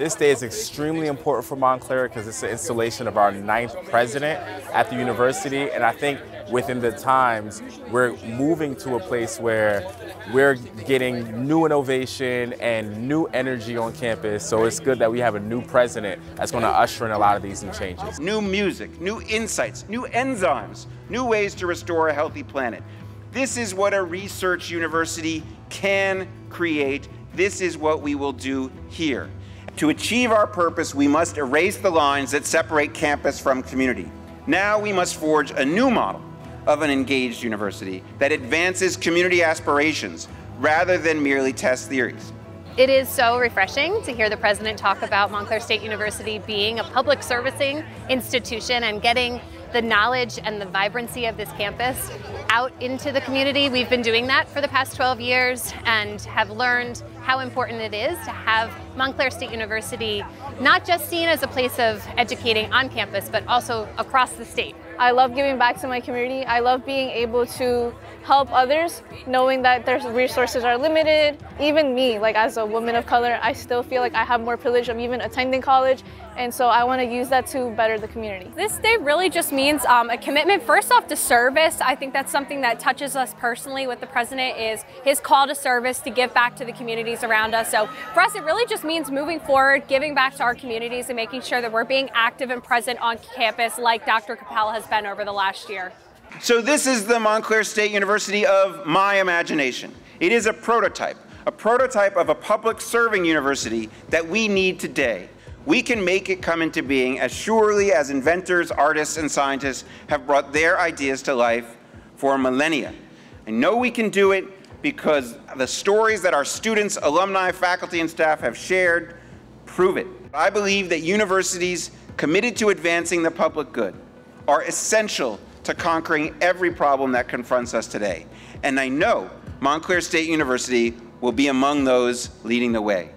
This day is extremely important for Montclair because it's the installation of our ninth president at the university. And I think within the times, we're moving to a place where we're getting new innovation and new energy on campus. So it's good that we have a new president that's going to usher in a lot of these new changes. New music, new insights, new enzymes, new ways to restore a healthy planet. This is what a research university can create. This is what we will do here. To achieve our purpose, we must erase the lines that separate campus from community. Now we must forge a new model of an engaged university that advances community aspirations rather than merely test theories. It is so refreshing to hear the president talk about Montclair State University being a public servicing institution and getting the knowledge and the vibrancy of this campus out into the community. We've been doing that for the past 12 years and have learned how important it is to have Montclair State University not just seen as a place of educating on campus, but also across the state. I love giving back to my community. I love being able to help others, knowing that their resources are limited. Even me, like as a woman of color, I still feel like I have more privilege of even attending college, and so I want to use that to better the community. This day really just means um, a commitment, first off, to service. I think that's something that touches us personally with the president is his call to service to give back to the communities around us. So for us, it really just means moving forward, giving back to our communities, and making sure that we're being active and present on campus like Dr. Koppell has been over the last year. So this is the Montclair State University of my imagination. It is a prototype, a prototype of a public serving university that we need today. We can make it come into being as surely as inventors, artists, and scientists have brought their ideas to life for millennia. I know we can do it because the stories that our students, alumni, faculty, and staff have shared prove it. I believe that universities committed to advancing the public good are essential to conquering every problem that confronts us today. And I know Montclair State University will be among those leading the way.